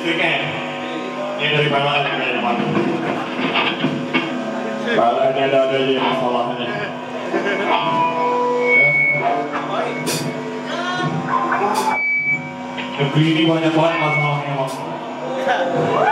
listriknya. Ini dari bawah PLN depan kalau ini ada ada aja masalahnya. Negeri ini banyak banget masalahnya Masalah